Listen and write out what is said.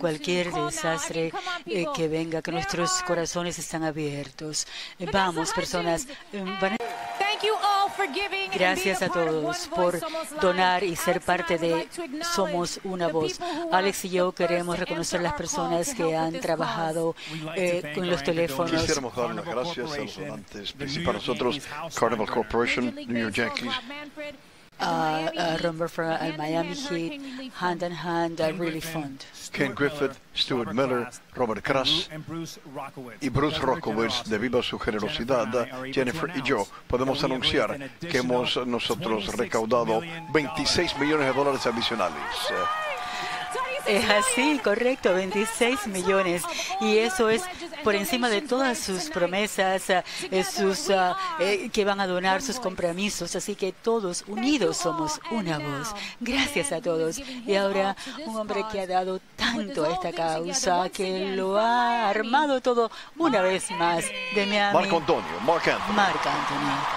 cualquier desastre eh, que venga, que nuestros corazones están abiertos. Eh, vamos, personas. eh, van- Gracias a todos por donar y ser parte de Somos una voz. Alex y yo queremos reconocer las personas que han trabajado eh, con los teléfonos. Quisiéramos dar las gracias a los donantes, principalmente a nosotros, Carnival Corporation, New York Yankees, Burford, al Miami Heat, Hand in Hand, al Really Fund. Ken Griffith, Stuart Miller, Robert Krass y Bruce Rockowitz, debido a su generosidad, Jennifer y yo podemos anunciar que hemos nosotros recaudado 26 millones de dólares adicionales. Es así, correcto, 26 millones. Y eso es por encima de todas sus promesas, eh, eh, sus ah, eh, que van a donar sus compromisos. Así que todos unidos somos una voz. Gracias a todos. Y ahora un hombre que ha dado tanto a esta causa, que lo ha armado todo una vez más. De Miami, Marco Antonio, Mark Anthony. Marc Anthony.